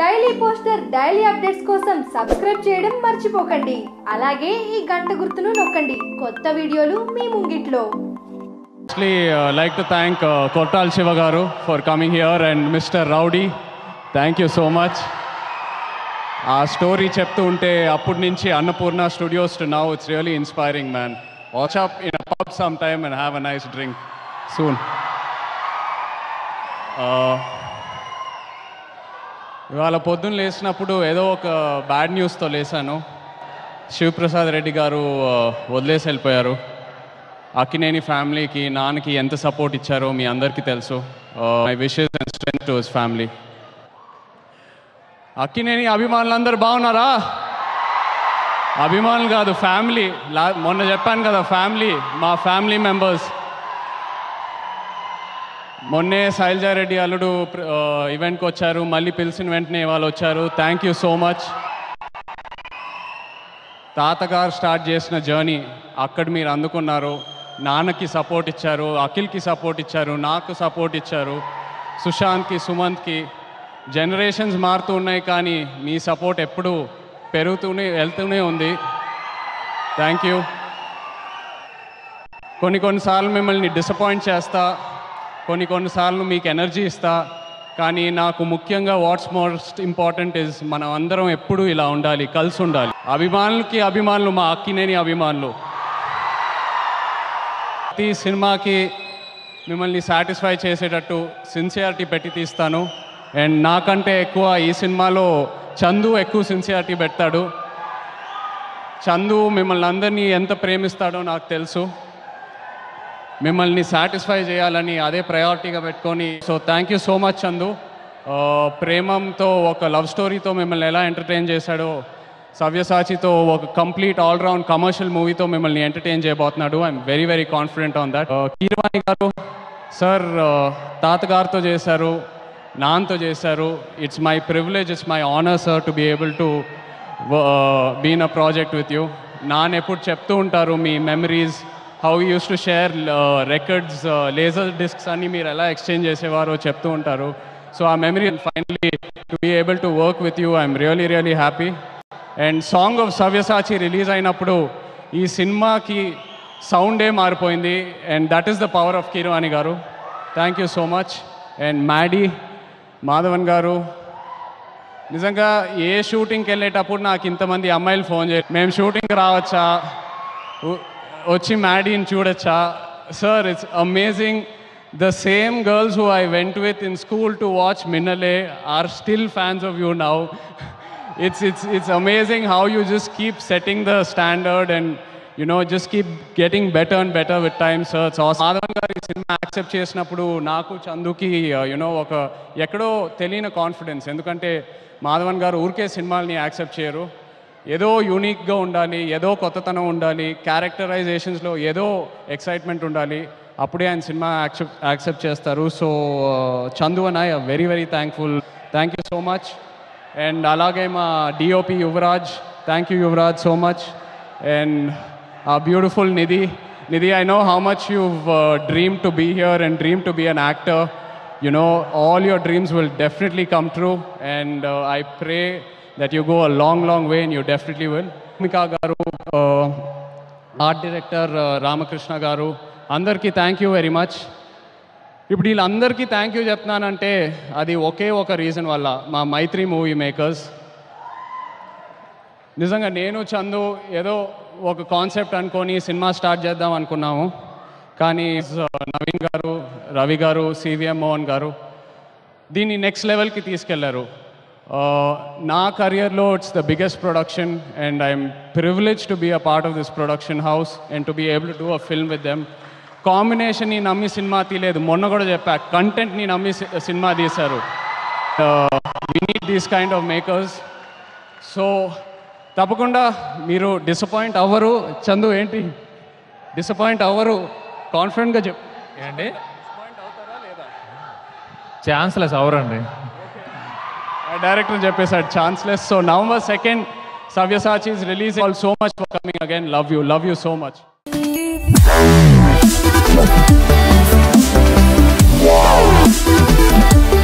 Daily poster daily updates కోసం subscribe చేయడం మర్చిపోకండి. అలాగే ఈ గంట గుర్తును నొక్కండి. కొత్త వీడియోలు మీ ముంగిట్లో. Firstly, uh, like to thank uh, Kortal Shiva Garu for coming here and Mr. Rowdy. Thank ఆ స్టోరీ చెప్తూ ఉంటే అప్పటి నుంచి Annapurna studios to now it's really inspiring man watch up in pub some time and have a nice drink soon ఇవాళ పొద్దున్న లేచినప్పుడు ఏదో ఒక బ్యాడ్ న్యూస్తో లేసాను శివప్రసాద్ రెడ్డి గారు వదిలేసి వెళ్ళిపోయారు. అక్కినేని ఫ్యామిలీకి నాన్నకి ఎంత సపోర్ట్ ఇచ్చారో మీ అందరికీ తెలుసు. My wishes and strength to his family Akkineni అభిమానులందరూ బాగున్నారా? అభిమానులు కాదు ఫ్యామిలీ లా మొన్న చెప్పాను కదా ఫ్యామిలీ మా ఫ్యామిలీ మెంబర్స్ మొన్నే శైలజారెడ్డి అల్లుడు ఈవెంట్కి వచ్చారు. మళ్ళీ పిలిచిన వెంటనే వాళ్ళు వచ్చారు. థ్యాంక్ యూ సో మచ్ తాతగారు స్టార్ట్ చేసిన జర్నీ అక్కడ మీరు అందుకున్నారు. నాన్నకి సపోర్ట్ ఇచ్చారు అఖిల్కి సపోర్ట్ ఇచ్చారు నాకు సపోర్ట్ ఇచ్చారు సుశాంత్కి సుమంత్కి. జనరేషన్స్ మారుతూ ఉన్నాయి కానీ మీ సపోర్ట్ ఎప్పుడూ పెరుగుతూనే వెళ్తూనే ఉంది. థ్యాంక్ యూ కొన్ని కొన్నిసార్లు మిమ్మల్ని డిసప్పాయింట్ చేస్తా. కొన్ని కొన్నిసార్లు మీకు ఎనర్జీ ఇస్తా కానీ నాకు ముఖ్యంగా వాట్స్ మోస్ట్ ఇంపార్టెంట్ ఇస్ మనం అందరం ఎప్పుడూ ఇలా ఉండాలి కలిసి ఉండాలి. అభిమానులకి అభిమానులు మా అక్కినేని అభిమానులు. ప్రతి సినిమాకి మిమ్మల్ని సాటిస్ఫై చేసేటట్టు సిన్సియారిటీ పెట్టి తీస్తాను. అండ్ నాకంటే ఎక్కువ ఈ సినిమాలో చందు ఎక్కువ సిన్సియారిటీ పెడతాడు. చందు మిమ్మల్ని అందరినీ ఎంత ప్రేమిస్తాడో నాకు తెలుసు. మిమ్మల్ని సాటిస్ఫై చేయాలని అదే ప్రయారిటీగా పెట్టుకొని. So thank you so much Chandu ప్రేమంతో ఒక లవ్ స్టోరీతో మిమ్మల్ని ఎలా ఎంటర్టైన్ చేశాడో సవ్యసాచితో ఒక కంప్లీట్ ఆల్రౌండ్ కమర్షియల్ మూవీతో మిమ్మల్ని ఎంటర్టైన్ చేయబోతున్నాడు. I'm very very confident on that Keeravani garu sir uh, తాతగారితో చేశారు నాన్నతో చేశారు. It's my privilege it's my honour sir to be able to been a project with you నాన్న ఎప్పుడు చెప్తూ ఉంటారు మీ memories how uses to share records laser discs అన్ని మీరు ఎలా ఎక్స్చేంజ్ చేసేవారో చెప్తూ ఉంటారు. So uh memory finally to be able to work with you I'm really really happy and song of Savyasachi release అయినప్పుడు ఈ సినిమాకి సౌండే మారిపోయింది. And that is the power of Keeravani garu thank you so much and Maddy Madhavan garu నిజంగా ఏ షూటింగ్కి వెళ్ళేటప్పుడు నాకు ఇంతమంది అమ్మాయిలు ఫోన్ చేయాలి మేము షూటింగ్కి రావచ్చా? వచ్చి మ్యాడీని చూడొచ్చా? Sir it's amazing the same girls who I went with in school to watch Minnale are still fans of you now it's it's it's amazing how you just keep setting the standard and you know just keep getting better and better with time sir it's garu ఈ cinema accept చేసినప్పుడు నాకు చందుకి you know ఒక ఎక్కడో తెలియని confidence ఎందుకంటే మాధవన్ గారు ఊరికే సినిమాల్ని యాక్సెప్ట్ చేయరు. ఏదో యూనిక్గా ఉండాలి ఏదో కొత్తతనం ఉండాలి క్యారెక్టరైజేషన్స్లో ఏదో ఎక్సైట్మెంట్ ఉండాలి అప్పుడే ఆయన సినిమా యాక్సెప్ట్ యాక్సెప్ట్ చేస్తారు. So Chandu and I very very thankful thank you so much and అలాగే మా DOP Yuvaraj thank you Yuvaraj so much and uh beautiful Nidhi Nidhi I know how much you dream to be here and dream to be an actor you know all your dreams will definitely come true and that you go a long long way and you definitely will Mika garu art director Ramakrishna గారు అందరికీ thank you very much ఇప్పుడు వీళ్ళందరికీ thank you చెప్తున్నానంటే అది ఒకే ఒక reason వల్ల మా మైత్రి movie makers నిజంగా నేను చందు ఏదో ఒక కాన్సెప్ట్ అనుకొని సినిమా స్టార్ట్ చేద్దాం అనుకున్నాము. కానీ uh, నవీన్ గారు రవి గారు సివిఎం మోహన్ గారు దీన్ని నెక్స్ట్ లెవెల్కి తీసుకెళ్ళారు. నా కెరియర్లో it's the biggest production and I'm privilege to be a part of this production house and to be able to do a film with them కాంబినేషన్ని నమ్మి సినిమా తీయలేదు మొన్న కూడా చెప్పా కంటెంట్ని నమ్మి సినిమా తీశారు. We need these kind of makers so తప్పకుండా మీరు డిసప్పాయింట్ అవ్వరు. చందు ఏంటి? డిసప్పాయింట్ అవ్వరు. కాన్ఫిడెంట్గా చెప్ ఏంటి? ఛాన్స్లెస్ అవరండి డైరెక్టర్ చెప్పేశాడు chanceless so November second Savyasachi is release all so much for coming again love you love you so much Wow.